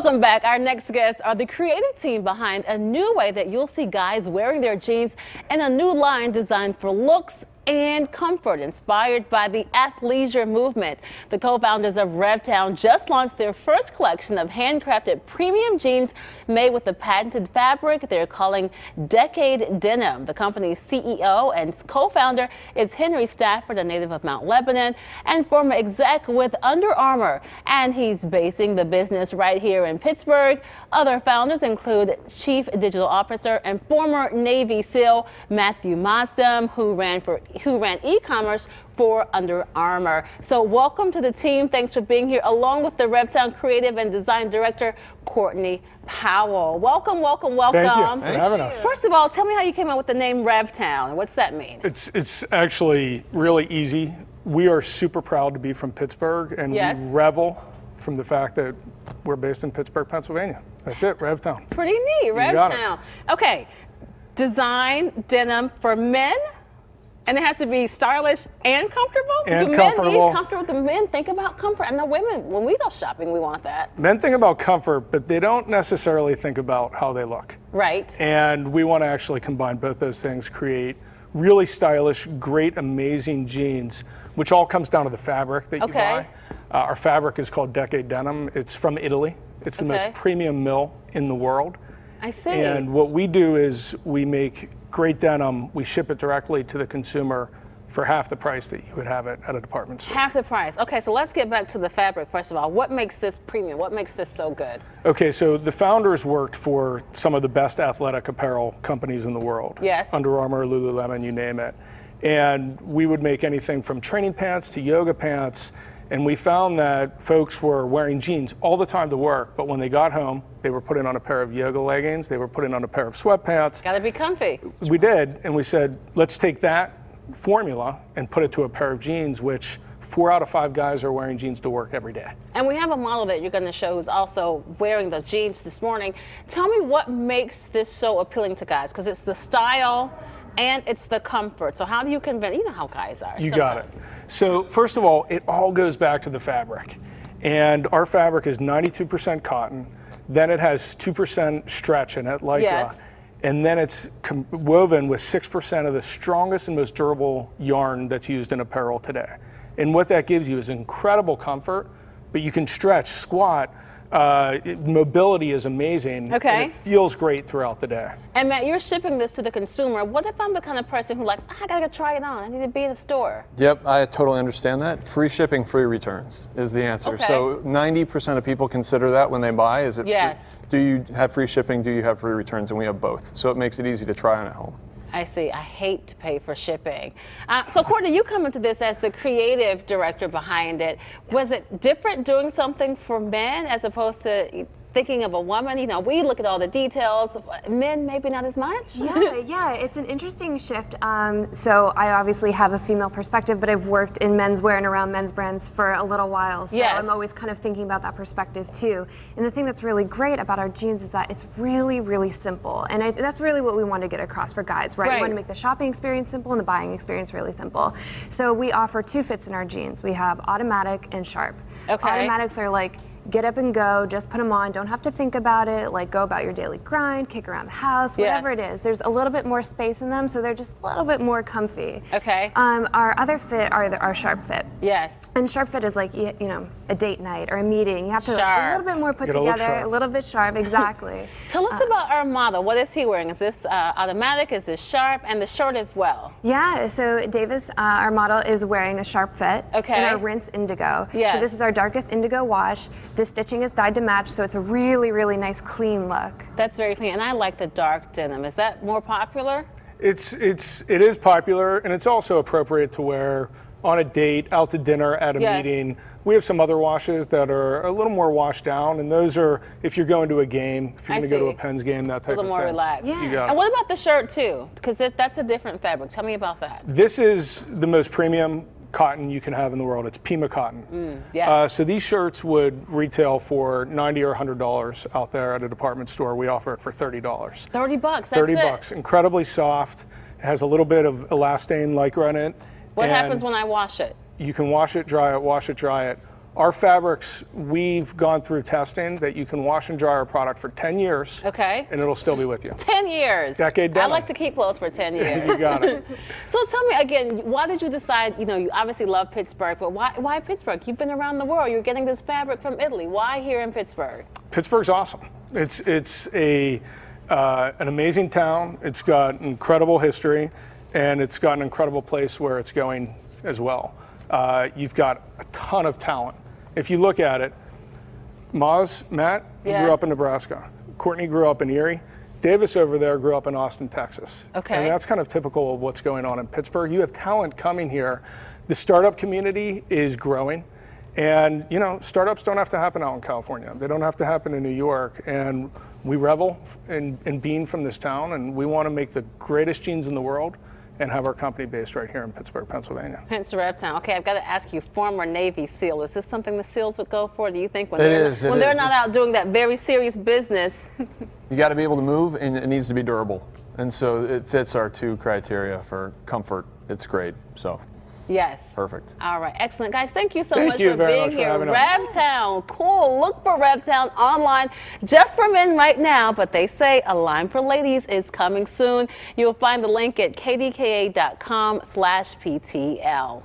Welcome back. Our next guests are the creative team behind a new way that you'll see guys wearing their jeans and a new line designed for looks and comfort inspired by the athleisure movement. The co-founders of RevTown just launched their first collection of handcrafted premium jeans made with the patented fabric they're calling Decade Denim. The company's CEO and co-founder is Henry Stafford, a native of Mount Lebanon and former exec with Under Armour. And he's basing the business right here in Pittsburgh. Other founders include Chief Digital Officer and former Navy SEAL Matthew Mazdem, who ran for who ran e-commerce for Under Armour. So welcome to the team. Thanks for being here, along with the RevTown Creative and Design Director, Courtney Powell. Welcome, welcome, welcome. Thank you for having us. First of all, tell me how you came up with the name RevTown. What's that mean? It's, it's actually really easy. We are super proud to be from Pittsburgh, and Yes. we revel from the fact that we're based in Pittsburgh, Pennsylvania. That's it, RevTown. Pretty neat. RevTown. Okay, design denim for men. And it has to be stylish and comfortable. And Do men comfortable. need comfortable? Do men think about comfort? I know women, when we go shopping, we want that. Men think about comfort, but they don't necessarily think about how they look. Right. And we want to actually combine both those things, create really stylish, great, amazing jeans, which all comes down to the fabric that you buy. Uh, our fabric is called Decade Denim. It's from Italy. It's the Okay. most premium mill in the world. I see. And what we do is we make great denim, we ship it directly to the consumer for half the price that you would have it at a department store. Half the price. Okay, so let's get back to the fabric first of all. What makes this premium? What makes this so good? Okay, so the founders worked for some of the best athletic apparel companies in the world. Yes. Under Armour, Lululemon, you name it. And we would make anything from training pants to yoga pants. And we found that folks were wearing jeans all the time to work, but when they got home, they were putting on a pair of yoga leggings, they were putting on a pair of sweatpants, Gotta be comfy. We did, and we said, let's take that formula and put it to a pair of jeans, which four out of five guys are wearing jeans to work every day. And we have a model that you're gonna show who's also wearing the jeans this morning. Tell me what makes this so appealing to guys? Because it's the style and it's the comfort. So how do you convince, you know how guys are. You got it. So, first of all, it all goes back to the fabric. And our fabric is 92% cotton, then it has 2% stretch in it, lycra. Yes. Uh, and then it's com- woven with 6% of the strongest and most durable yarn that's used in apparel today. And what that gives you is incredible comfort, but you can stretch, squat. Uh, it- mobility is amazing. Okay. And it feels great throughout the day. And Matt, you're shipping this to the consumer. What if I'm the kind of person who likes, "Ah, I gotta go try it on. I need to be in the store. Yep, I totally understand that. Free shipping, free returns is the answer. Okay. So 90% of people consider that when they buy. Is it? free- Yes. Do you have free shipping? Do you have free returns? And we have both. So it makes it easy to try on at home. I see. I hate to pay for shipping. Uh, so, Courtney, you come into this as the creative director behind it. Was it different doing something for men as opposed to thinking of a woman? You know, we look at all the details. Men, maybe not as much. yeah, yeah, it's an interesting shift. Um, so I obviously have a female perspective, but I've worked in menswear and around men's brands for a little while. So Yes. I'm always kind of thinking about that perspective too. And the thing that's really great about our jeans is that it's really, really simple. And I, that's really what we want to get across for guys, right? Right. We want to make the shopping experience simple and the buying experience really simple. So we offer two fits in our jeans. We have automatic and sharp. Okay. Automatics are like get up and go, just put them on, don't have to think about it, like go about your daily grind, kick around the house, whatever Yes. it is. There's a little bit more space in them, so they're just a little bit more comfy. Okay. Um, our other fit are the, our sharp fit. Yes. And sharp fit is like y- you know a date night or a meeting. You have to Sharp. a little bit more put together, a little bit sharp, exactly. Tell us about our model. What is he wearing? Is this uh, automatic? Is this sharp? And the short as well. Yeah, so Davis, uh, our model, is wearing a sharp fit Okay. in our rinse indigo. Yes. So this is our darkest indigo wash. The stitching is dyed to match, so it's a really, really nice clean look. That's very clean. And I like the dark denim. Is that more popular? It's it's it is popular and it's also appropriate to wear on a date, out to dinner, at a Yes. meeting. We have some other washes that are a little more washed down, and those are if you're going to a game, if you're going to go to a see. Pens game, that type of thing. A type little of more thing. relaxed. Yeah. You got And what about the shirt too? Because that's a different fabric. Tell me about that. This is the most premium cotton you can have in the world. It's Pima cotton. Mm, yes. Uh, so these shirts would retail for ninety or hundred dollars out there at a department store. We offer it for thirty dollars. 30 bucks. That's 30 it. bucks. Incredibly soft. It has a little bit of elastane lycra in it. What happens when I wash it? you can wash it, dry it, wash it, dry it. Our fabrics, we've gone through testing that you can wash and dry our product for 10 years. Okay. And it'll still be with you. 10 years. Decade I like to keep clothes for 10 years. you got it. so tell me again, why did you decide, you know, you obviously love Pittsburgh, but why, why Pittsburgh? You've been around the world. You're getting this fabric from Italy. Why here in Pittsburgh? Pittsburgh's awesome. It's it's a uh, an amazing town. It's got incredible history, and it's got an incredible place where it's going as well. Uh, you've got a ton of talent. If you look at it, Maz, Matt, Yes. grew up in Nebraska. Courtney grew up in Erie. Davis over there grew up in Austin, Texas. Okay. And that's kind of typical of what's going on in Pittsburgh. You have talent coming here. The startup community is growing. And, you know, startups don't have to happen out in California. They don't have to happen in New York. And we revel in, in being from this town, and we want to make the greatest jeans in the world and have our company based right here in Pittsburgh, Pennsylvania. Hence RevTown. Okay, I've got to ask you, former Navy SEAL, is this something the SEALs would go for? Do you think when It they're is, it when they're is. not out doing that very serious business? You got to be able to move, and it needs to be durable. And so it fits our two criteria for comfort. It's great. So yes. perfect. All right, excellent, guys. Thank you so Thank much you for being much for here. having us. RevTown, cool. Look for RevTown online just for men right now, but they say a line for ladies is coming soon. You'll find the link at kdka.com/ptl.